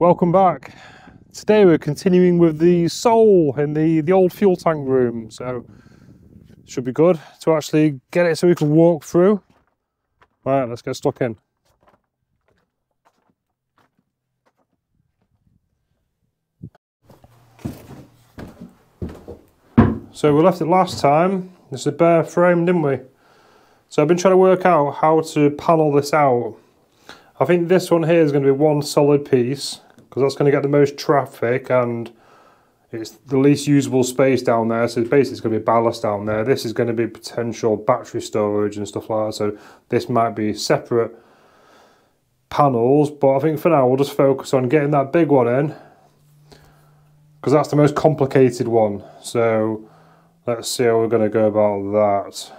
Welcome back. Today we're continuing with the sole in the, the old fuel tank room. So should be good to actually get it so we can walk through. Right, let's get stuck in. So we left it last time. It's a bare frame, didn't we? So I've been trying to work out how to panel this out. I think this one here is going to be one solid piece because that's going to get the most traffic and it's the least usable space down there. So basically it's going to be ballast down there. This is going to be potential battery storage and stuff like that. So this might be separate panels, but I think for now we'll just focus on getting that big one in because that's the most complicated one. So let's see how we're going to go about that.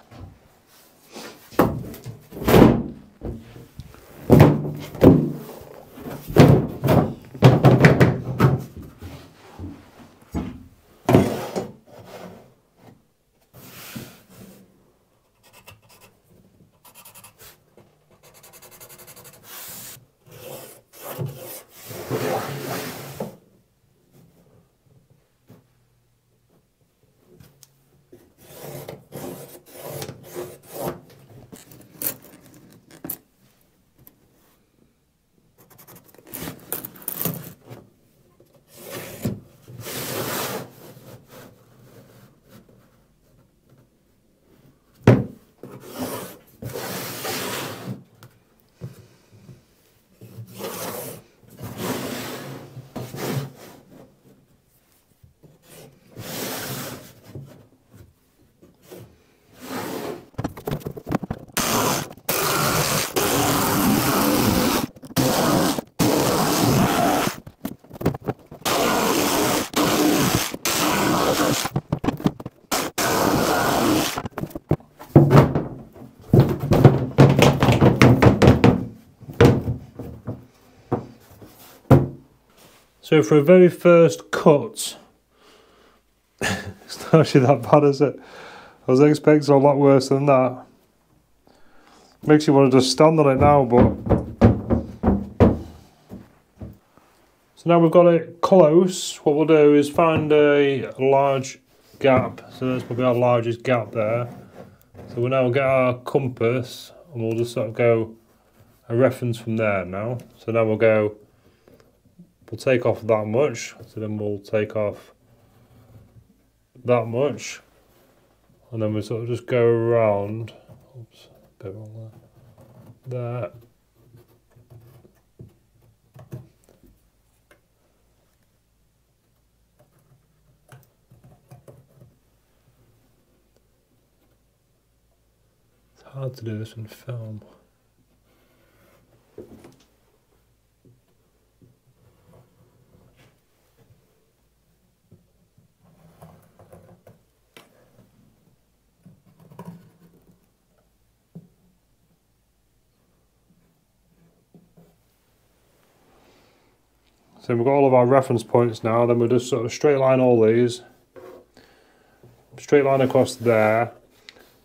So for a very first cut, it's not actually that bad, is it? I was expecting a lot worse than that. Makes you want to just stand on it now, but... So now we've got it close, what we'll do is find a large gap. So that's probably our largest gap there. So we'll now get our compass and we'll just sort of go a reference from there now. So now we'll go we'll take off that much so then we'll take off that much. And then we sort of just go around oops a bit wrong there there. It's hard to do this in film So we've got all of our reference points now, then we'll just sort of straight line all these. Straight line across there.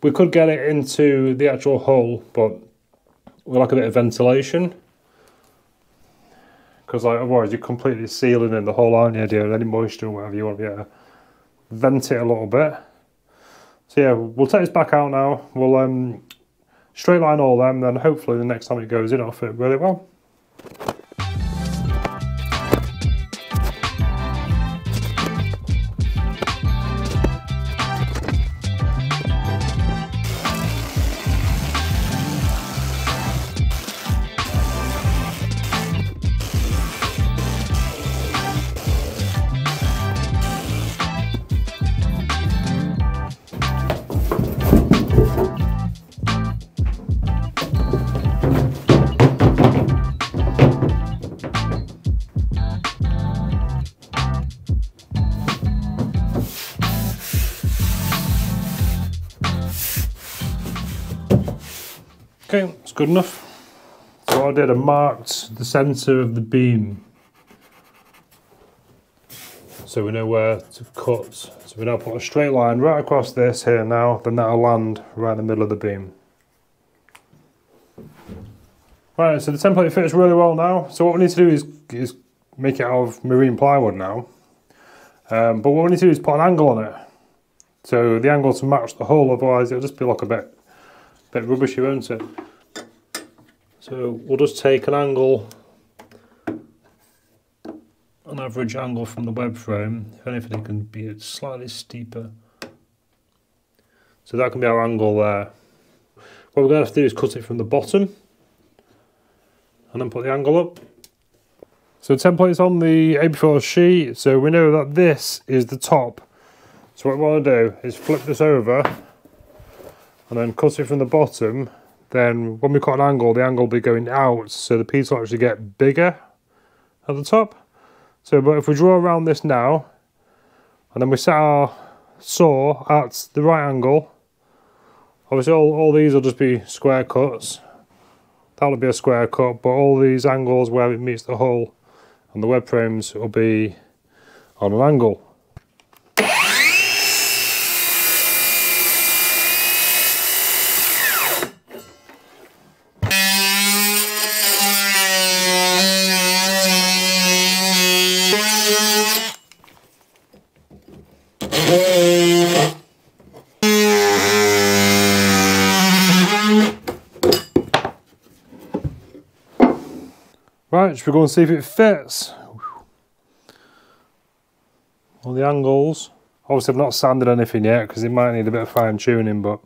We could get it into the actual hull, but we like a bit of ventilation. Because like, otherwise you're completely sealing in the hull, aren't you, dear? Any moisture or whatever you want to yeah. vent it a little bit. So yeah, we'll take this back out now. We'll um, straight line all them, then hopefully the next time it goes in, it'll fit really well. Good enough. So what I did, I marked the centre of the beam. So we know where to cut. So we now put a straight line right across this here now, then that'll land right in the middle of the beam. Right, so the template fits really well now. So what we need to do is, is make it out of marine plywood now. Um, but what we need to do is put an angle on it. So the angle to match the hole, otherwise it'll just be like a bit, bit rubbishy, won't it? So we'll just take an angle, an average angle from the web frame. If anything, it can be slightly steeper. So that can be our angle there. What we're going to have to do is cut it from the bottom and then put the angle up. So the template's on the A4 sheet, so we know that this is the top. So what we want to do is flip this over and then cut it from the bottom. Then when we cut an angle, the angle will be going out, so the piece will actually get bigger at the top. So but if we draw around this now, and then we set our saw at the right angle, obviously all, all these will just be square cuts. That'll be a square cut, but all these angles where it meets the hull and the web frames will be on an angle. Right, should we go and see if it fits? All the angles. Obviously I've not sanded anything yet because it might need a bit of fine tuning but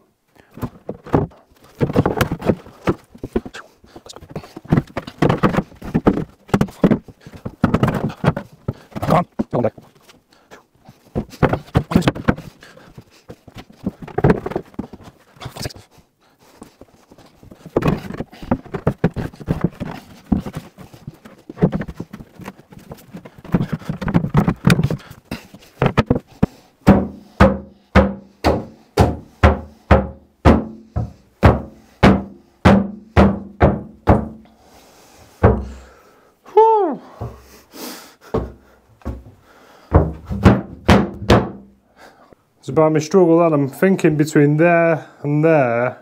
By my struggle then I'm thinking between there and there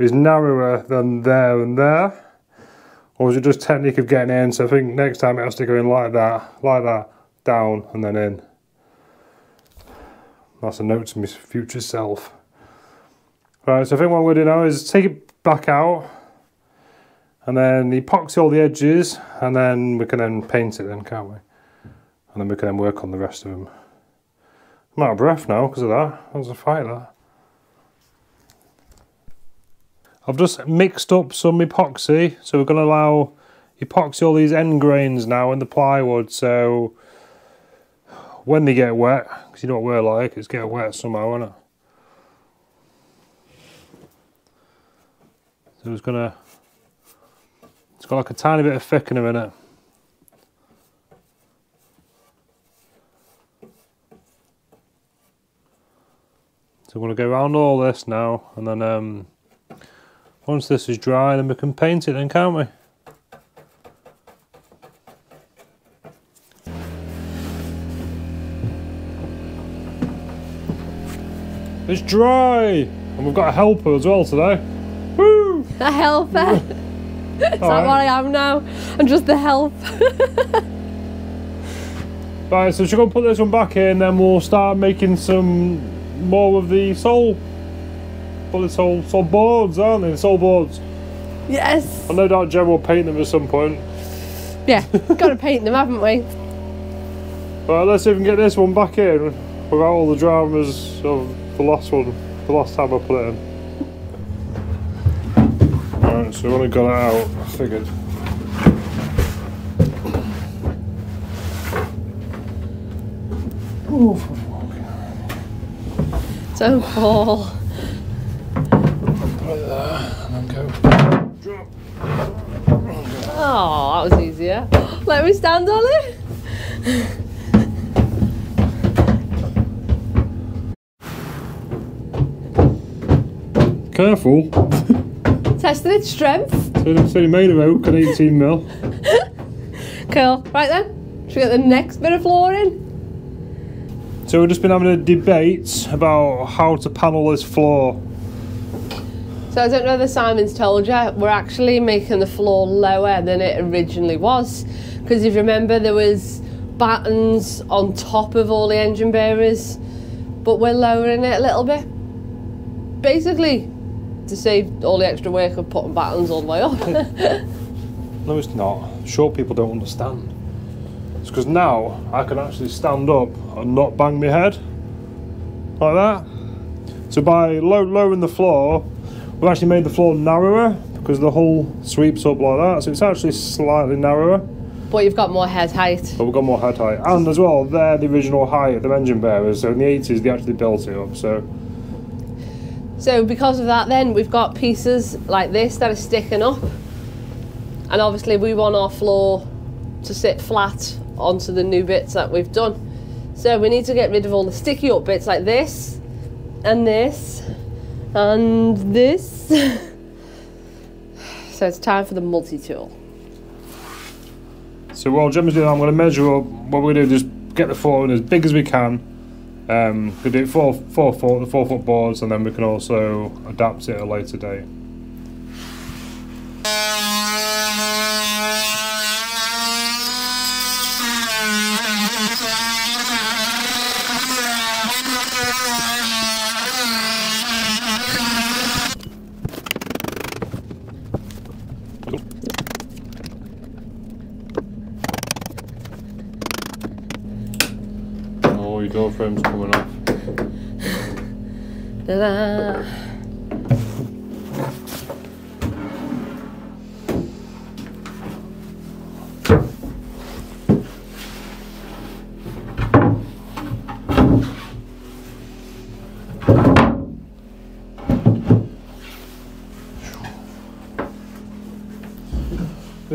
is narrower than there and there. Or is it just technique of getting in? So I think next time it has to go in like that, like that, down and then in. That's a note to my future self. Right, so I think what I'm going to do now is take it back out and then epoxy all the edges and then we can then paint it then, can't we? And then we can then work on the rest of them. I'm out of breath now because of that. That was a fight that. I've just mixed up some epoxy, so we're going to allow epoxy all these end grains now in the plywood, so when they get wet, because you know what we're like, it's get wet somehow, isn't it? So it's gonna, it's got like a tiny bit of thickener in it. So I'm going to go around all this now and then um, once this is dry then we can paint it then can't we? It's dry! And we've got a helper as well today. Woo! A helper. Is that Alright. what I am now? I'm just the help. Right, so she's going to put this one back in then we'll start making some more of the sole. Well, it's all, it's boards, aren't they? All boards. yes. And no doubt Jen will paint them at some point. Yeah, got to paint them, haven't we? Right, let's see if we can get this one back in without all the dramas of the last one, the last time I put it in. Right, so when I got it out, I figured. Oh, for fuck's Don't fall. sake. Put it there and then go. Drop. Oh, that was easier. Let me stand on it. Careful. Testing its strength. So It's only made of oak and 18 mil. Cool. Right then, should we get the next bit of flooring? So we've just been having a debate about how to panel this floor. So I don't know whether Simon's told you, we're actually making the floor lower than it originally was. Because if you remember, there was battens on top of all the engine bearers, but we're lowering it a little bit. Basically, to save all the extra work of putting battens all the way up. No, it's not. Short people don't understand. It's because now I can actually stand up and not bang my head like that. So by low, lowering the floor, we've actually made the floor narrower because the hull sweeps up like that. So it's actually slightly narrower, but you've got more head height. but we've got more head height. And as well, they're the original height of the engine bearers. So in the 80s, they actually built it up. So So because of that then we've got pieces like this that are sticking up. And obviously we want our floor to sit flat onto the new bits that we've done. So we need to get rid of all the sticky up bits like this and this and this. so it's time for the multi-tool. So what Gemma's doing, I'm going to measure up. What we're going to do is just get the floor in as big as we can. Um, we do four foot boards, and then we can also adapt it at a later date.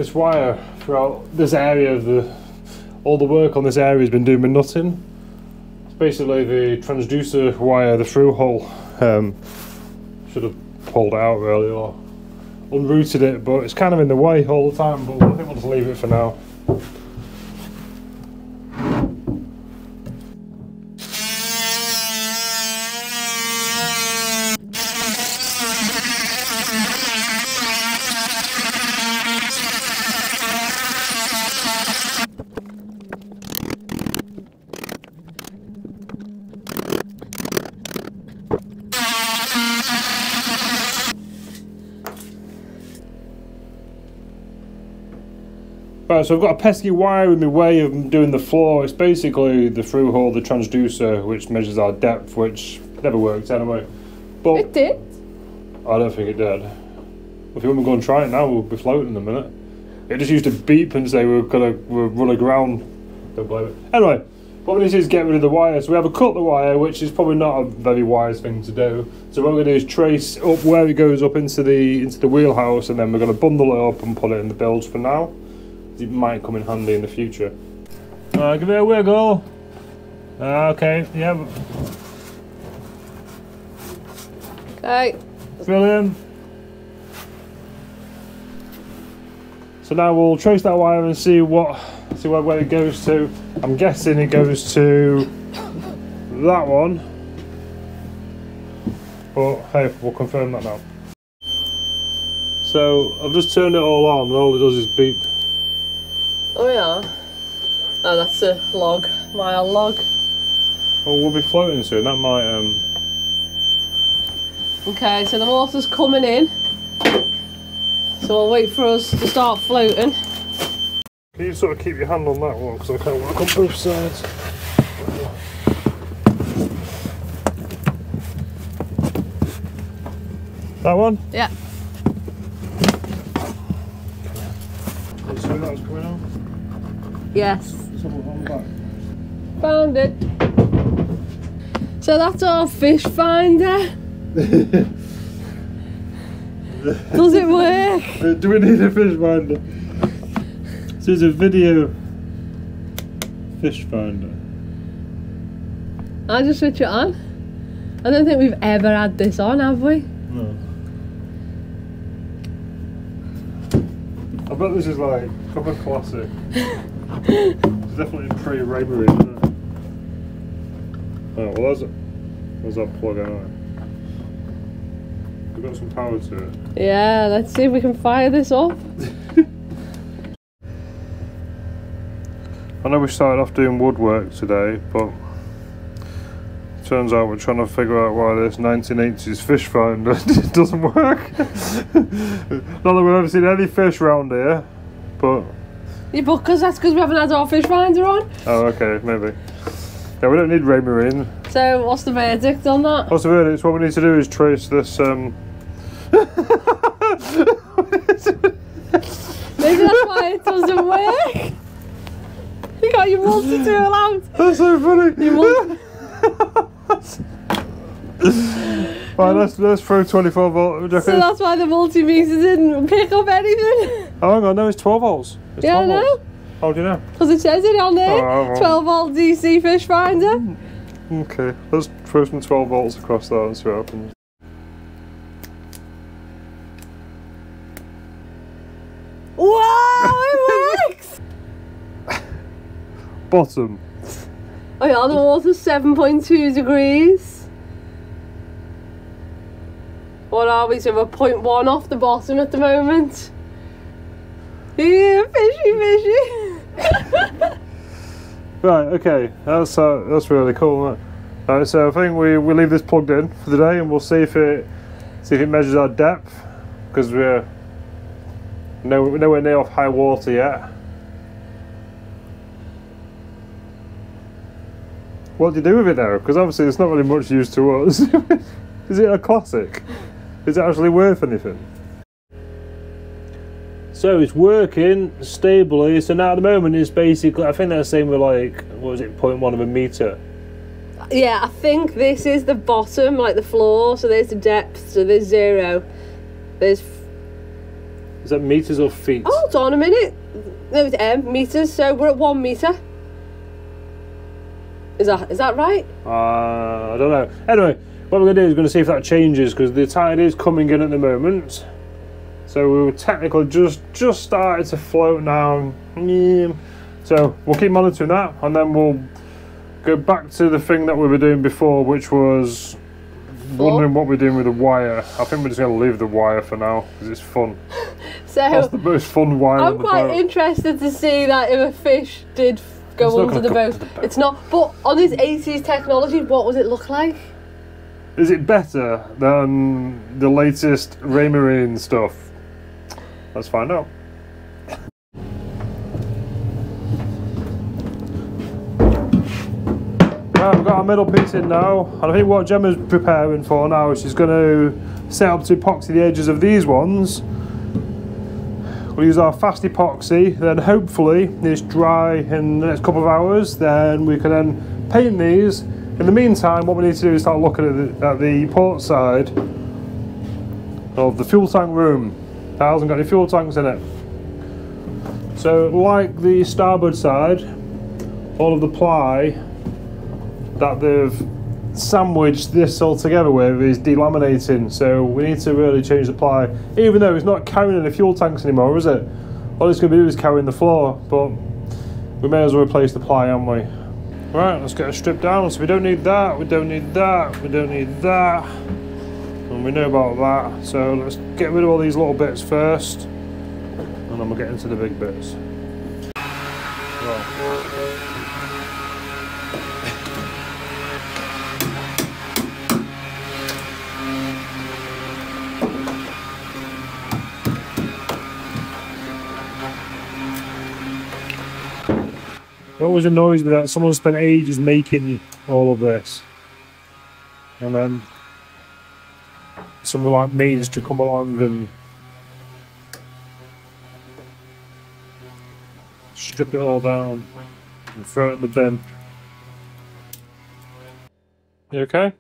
This wire throughout this area of the, all the work on this area has been doing with nothing. It's basically the transducer wire, the through hole. Um, should have pulled out really or unrooted it, but it's kind of in the way all the time. But I think we'll just leave it for now. Right, so I've got a pesky wire in my way of doing the floor. It's basically the through hole, the transducer, which measures our depth, which never worked anyway. But It did. I don't think it did. If you want to go and try it now, we'll be floating in a minute. It just used to beep and say we're gonna we're run aground. Don't blame it. Anyway, what we need to do is get rid of the wire. So we have a cut the wire, which is probably not a very wise thing to do. So what we're gonna do is trace up where it goes up into the into the wheelhouse, and then we're gonna bundle it up and put it in the bilge for now. It might come in handy in the future. Uh, give it a wiggle. Uh, okay, yeah, Okay. Brilliant. So now we'll trace that wire and see what see where, where it goes to. I'm guessing it goes to that one. But hey, we'll confirm that now. So I've just turned it all on and all it does is beep. Oh yeah. Oh, that's a log. Mile log. Well we'll be floating soon, that might um Okay, so the water's coming in. So we'll wait for us to start floating. Can you sort of keep your hand on that one because I can't work on both sides. That one? Yeah. Can you see that was coming on? Yes. Let's have a look on the back. Found it. So that's our fish finder. Does it work? Do we need a fish finder? This is a video fish finder. I just switch it on. I don't think we've ever had this on, have we? No. I bet this is like proper classic. it's definitely pre-Raybury, isn't it? Oh, well, there's, a, there's that plug anyway. We've got some power to it. Yeah, let's see if we can fire this up. I know we started off doing woodwork today, but turns out we're trying to figure out why this 1980s fish finder doesn't work. Not that we've ever seen any fish around here, but Yeah, but because that's because we haven't had our fish finder on. oh, okay, maybe. Yeah, we don't need Raymarine. So what's the verdict on that? What's the verdict? What we need to do is trace this. Um... Maybe that's why it doesn't work. You got your multi-tool out. That's so funny. Your multi- right, let's let's throw 24 volt. so that's why the multimeter didn't pick up anything. Oh, hang on, no, it's 12 volts. It's Yeah, I know. volts. How do you know? Because it says it on there. Oh. 12 volt DC fish finder. Okay, let's throw some 12 volts across that and see what happens. Wow, it works! Bottom. Oh yeah, the water's 7.2 degrees. What are we? So we're 0.1 off the bottom at the moment. Yeah, fishy, fishy. Right, okay, that's uh, that's really cool. Right? So I think we we leave this plugged in for the day, and we'll see if it see if it measures our depth because we're no nowhere near off high water yet. What do you do with it now? Because obviously it's not really much use to us. Is it a classic? Is it actually worth anything? So it's working stably. So now at the moment it's basically, I think they're saying we're like, what was it, 0.1 of a meter. yeah, I think this is the bottom, like the floor. So there's the depth. So there's zero. There's. Is that meters or feet? Hold on a minute. No, it's M meters. So we're at one meter. Is that is that right? Uh, I don't know. Anyway, what we're going to do is going to see if that changes because the tide is coming in at the moment. So we were technically just just started to float now. So we'll keep monitoring that and then we'll go back to the thing that we were doing before, which was wondering what we're doing with the wire. I think we're just going to leave the wire for now because it's fun. That's So the most fun wire I'm quite boat. interested to see that if a fish did go under the go boat. under the boat. It's not. But on his 80s technology, what would it look like? Is it better than the latest Raymarine stuff? Let's find out. Right, we've got our middle piece in now, and I think what Gemma's preparing for now is she's going to set up to epoxy the edges of these ones. We'll use our fast epoxy, then hopefully it's dry in the next couple of hours, then we can then paint these. In the meantime, what we need to do is start looking at the, at the port side of the fuel tank room. That hasn't got any fuel tanks in it. So like the starboard side, all of the ply that they've sandwiched this all together with is delaminating. So we need to really change the ply, even though it's not carrying any fuel tanks anymore, is it? All it's going to do is carrying the floor, but we may as well replace the ply, aren't we? Right, let's get it stripped down. So we don't need that, we don't need that, we don't need that. And we know about that. So let's get rid of all these little bits first. And then we'll get into the big bits. It always annoys me that someone spent ages making all of this. And then someone like me just to come along and strip it all down and throw it in the bin. You okay?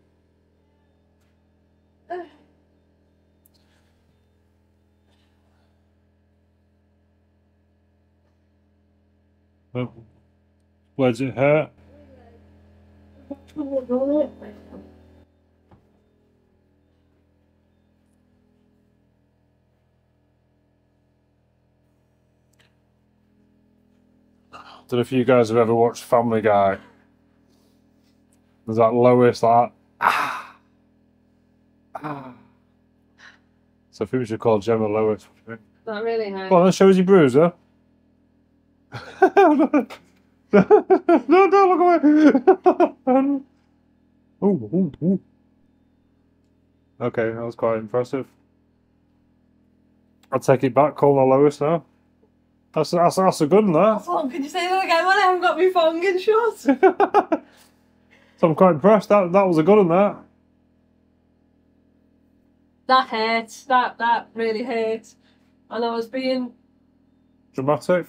Well, does it hurt? don't know if you guys have ever watched Family Guy. There's that Lois, that ah, ah. So I think we should call Gemma Lois. That really. Well, that shows you bruiser. no, no, look away. ooh, ooh, ooh. Okay, that was quite impressive. I'll take it back, call her Lewis now. That's, that's, that's a good one, that. Phone, can you say that again when I haven't got my phone in shut? so I'm quite impressed. That, that was a good one, that. that hurt. That that really hurt. And I was being Dramatic.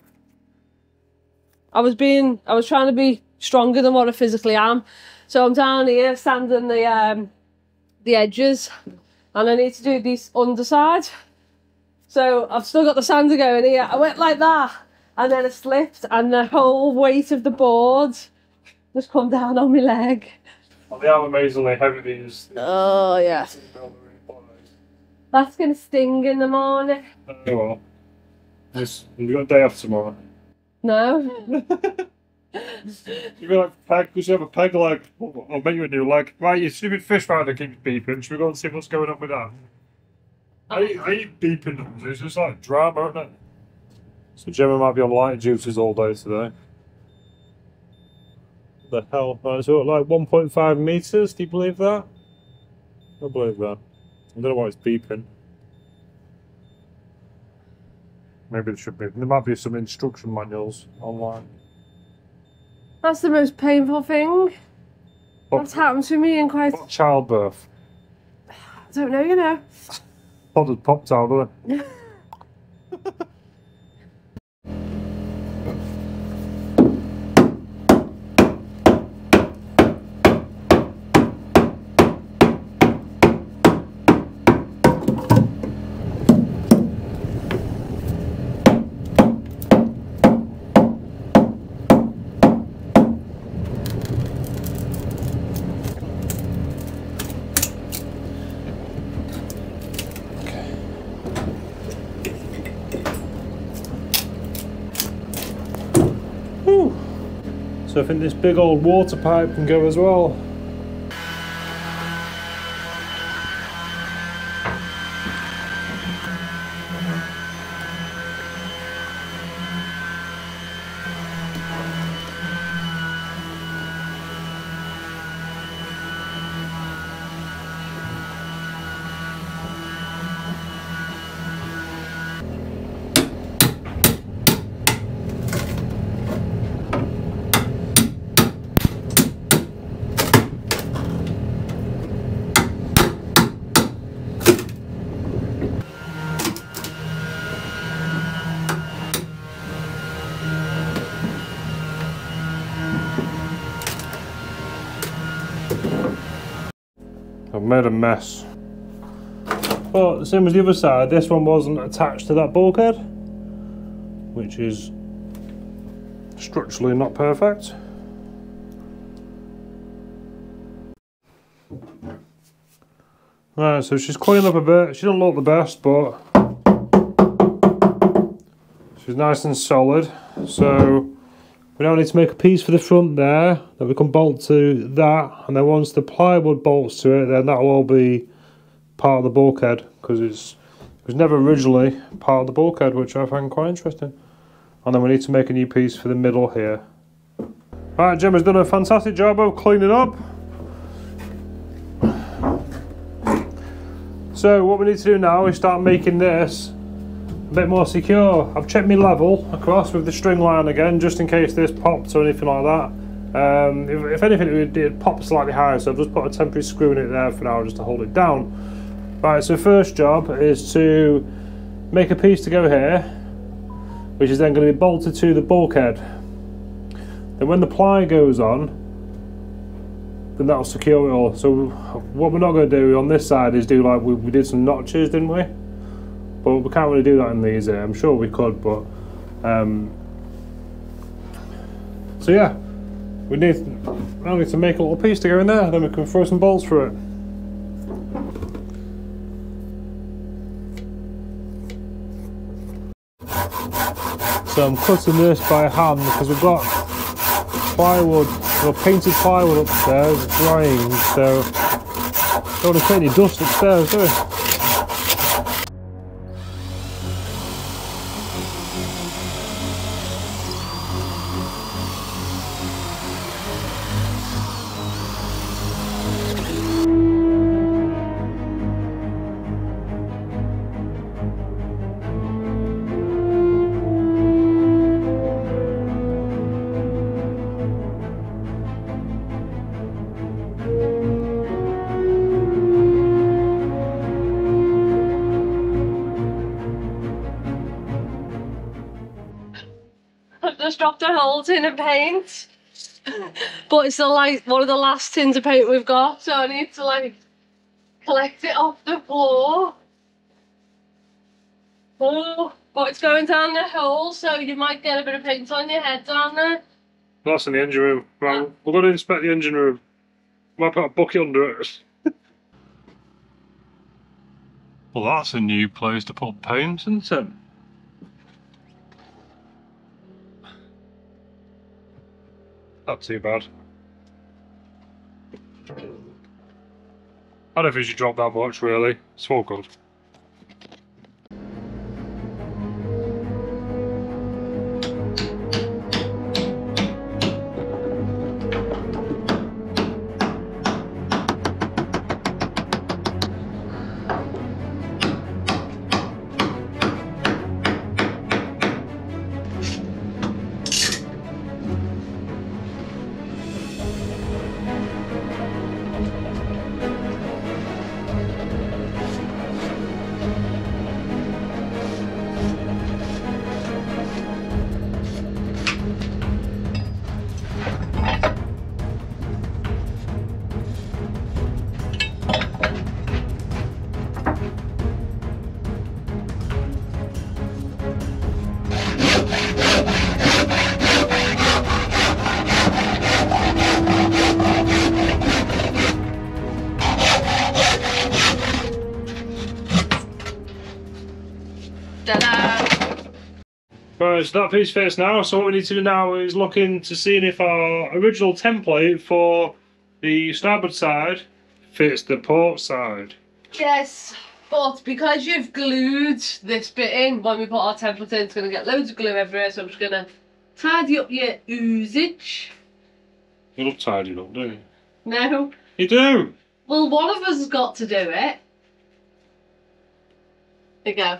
I was being I was trying to be stronger than what I physically am. So I'm down here sanding the um the edges and I need to do this underside. So I've still got the sander going here. I went like that and then I slipped and the whole weight of the board just come down on my leg. Well, they are amazingly heavy, these. Oh yeah. That's gonna sting in the morning. Oh well. Yes, you've got a day off tomorrow. No. You've got like peg, because you have a peg leg. I'll make you a new leg. Right, your stupid fish finder keeps beeping. Should we go and see what's going on with that? I, I ain't beeping. It's just like drama, isn't it? So Gemma might be on light juices all day today. The hell? Right, so like 1.5 meters. Do you believe that? I believe that. I don't know why it's beeping. Maybe there should be. There might be some instruction manuals online. That's the most painful thing What, that's happened to me in quite what childbirth? I don't know, you know. Pod has popped out, hasn't it? Whew. So I think this big old water pipe can go as well. Made a mess. But same as the other side, this one wasn't attached to that bulkhead, which is structurally not perfect. Right, so she's cleaned up a bit. She doesn't look the best, but she's nice and solid. So we now need to make a piece for the front there that we can bolt to that, and then once the plywood bolts to it, then that will all be part of the bulkhead because it's it was never originally part of the bulkhead, which I find quite interesting. And then we need to make a new piece for the middle here. Right, Gemma's done a fantastic job of cleaning up. So what we need to do now is start making this a bit more secure. I've checked my level across with the string line again, just in case this pops or anything like that. Um, if, if anything, it would it pop slightly higher, so I've just put a temporary screw in it there for now, just to hold it down. Right, so first job is to make a piece to go here, which is then going to be bolted to the bulkhead. Then when the ply goes on, then that'll secure it all. So what we're not going to do on this side is do like we, we did some notches, didn't we? But we can't really do that in these. I'm sure we could, but um, so yeah, we need now need to make a little piece to go in there. and Then we can throw some bolts through it. So I'm cutting this by hand because we've got plywood, well painted plywood upstairs drying, so don't want to put any dust upstairs, do we? Dropped a whole tin of paint. but it's the like one of the last tins of paint we've got, so I need to like collect it off the floor. Oh, but it's going down the hole, so you might get a bit of paint on your head down there. That's in the engine room. Right, we're going to inspect the engine room. Might put a bucket under it. well, that's a new place to put paint, isn't it? Not too bad. I don't think you should drop that much, really. It's all good. So that piece fits now. So what we need to do now is look into seeing if our original template for the starboard side fits the port side. Yes, but because you've glued this bit in, when we put our template in, it's going to get loads of glue everywhere, so I'm just going to tidy up your oozage. You love tidying up, don't you? No. You do! Well, one of us has got to do it. There you go.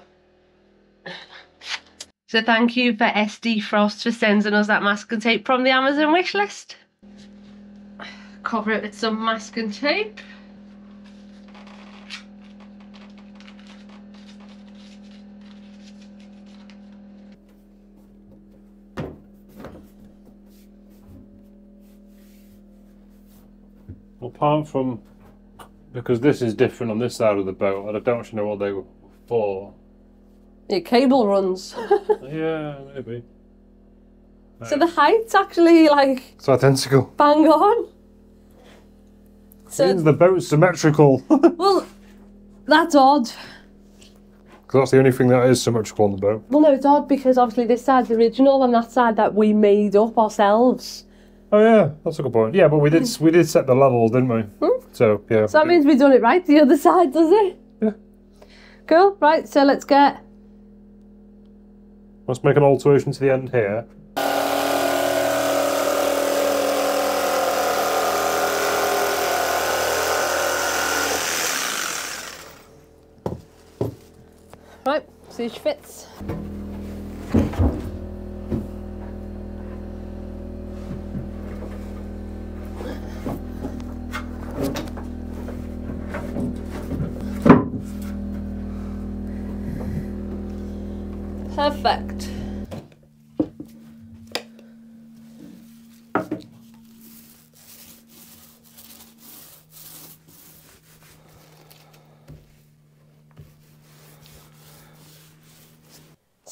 So thank you for SD Frost for sending us that masking tape from the Amazon wish list. Cover it with some masking tape. Apart from because this is different on this side of the boat, and I don't actually know what they were for. Your cable runs. yeah, maybe. so the height's actually like It's identical. bang on. So the boat's symmetrical. Well, that's odd. Because that's the only thing that is symmetrical on the boat. Well, no, it's odd because obviously this side's original and that side that we made up ourselves. Oh yeah, that's a good point. Yeah, but we did we did set the levels, didn't we? So yeah. Hmm. So that means we've done it right. The other side, does it? Yeah. Cool. Right. So let's get. Let's make an alteration to the end here. Right. See if she fits. Perfect.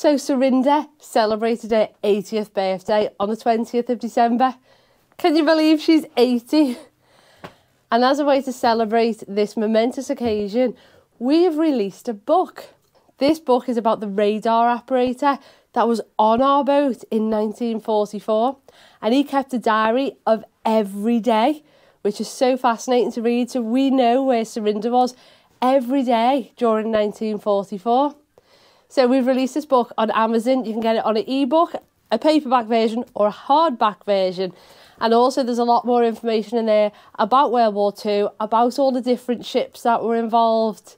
So Sarinda celebrated her 80th birthday on the 20th of December. Can you believe she's 80? And as a way to celebrate this momentous occasion, we have released a book. This book is about the radar operator that was on our boat in 1944, and he kept a diary of every day, which is so fascinating to read. So we know where Sarinda was every day during 1944. So we've released this book on Amazon. You can get it on an ebook, a paperback version, or a hardback version. And also, there's a lot more information in there about World War II, about all the different ships that were involved,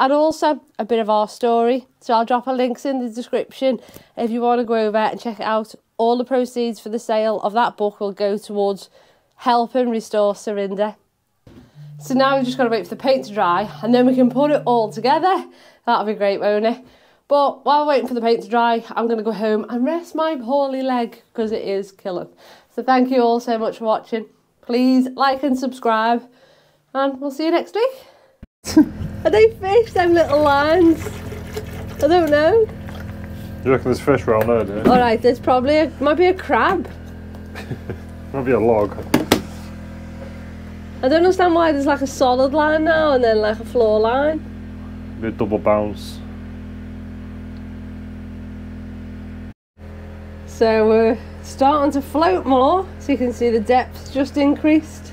and also a bit of our story. So I'll drop a links in the description if you want to go over and check it out. All the proceeds for the sale of that book will go towards helping restore Sarinda. So now we've just got to wait for the paint to dry and then we can put it all together. That'll be great, won't it? But while waiting for the paint to dry, I'm going to go home and rest my poorly leg because it is killing. So thank you all so much for watching. Please like and subscribe and we'll see you next week. Are they fish, them little lines? I don't know. You reckon there's fish around there, do you? Alright, there's probably a, might be a crab. Might be a log. I don't understand why there's like a solid line now and then like a floor line. Be a double bounce. So we're starting to float more, so you can see the depth's just increased.